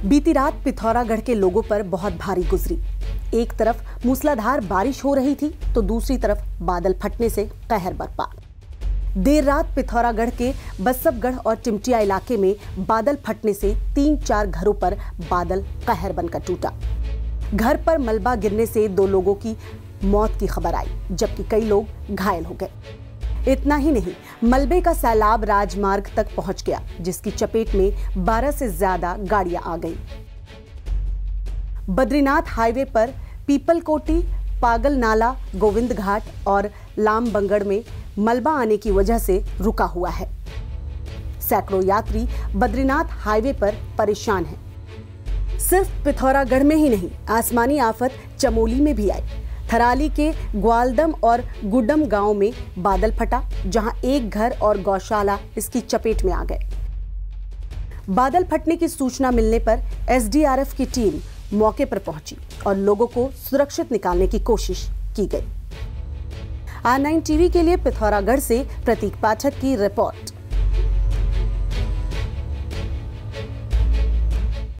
बीती रात पिथौरागढ़ के लोगों पर बहुत भारी गुजरी। एक तरफ़ मूसलाधार बारिश हो रही थी तो दूसरी तरफ़ बादल फटने से कहर बरपा। देर रात पिथौरागढ़ के बसपगढ़ और चिमटिया इलाके में बादल फटने से तीन चार घरों पर बादल कहर बनकर टूटा। घर पर मलबा गिरने से दो लोगों की मौत की खबर आई, जबकि कई लोग घायल हो गए। इतना ही नहीं, मलबे का सैलाब राजमार्ग तक पहुँच गया, जिसकी चपेट में 12 से ज़्यादा गाड़ियाँ आ गईं। बद्रीनाथ हाईवे पर पीपलकोटी पागल नाला गोविंद घाट और लाम बंगड़ में मलबा आने की वजह से रुका हुआ है। सैकड़ों यात्री बद्रीनाथ हाईवे पर परेशान हैं। सिर्फ़ पिथौरागढ़ में ही नहीं, आसमानी आफत चमोली में भी आई। थराली के ग्वालदम और गुडम गाँव में बादल फटा, जहाँ एक घर और गौशाला इसकी चपेट में आ गए। बादल फटने की सूचना मिलने पर एसडीआरएफ की टीम मौके पर पहुँची और लोगों को सुरक्षित निकालने की कोशिश की गई। आर नाइन टीवी के लिए पिथौरागढ़ से प्रतीक पाठक की रिपोर्ट।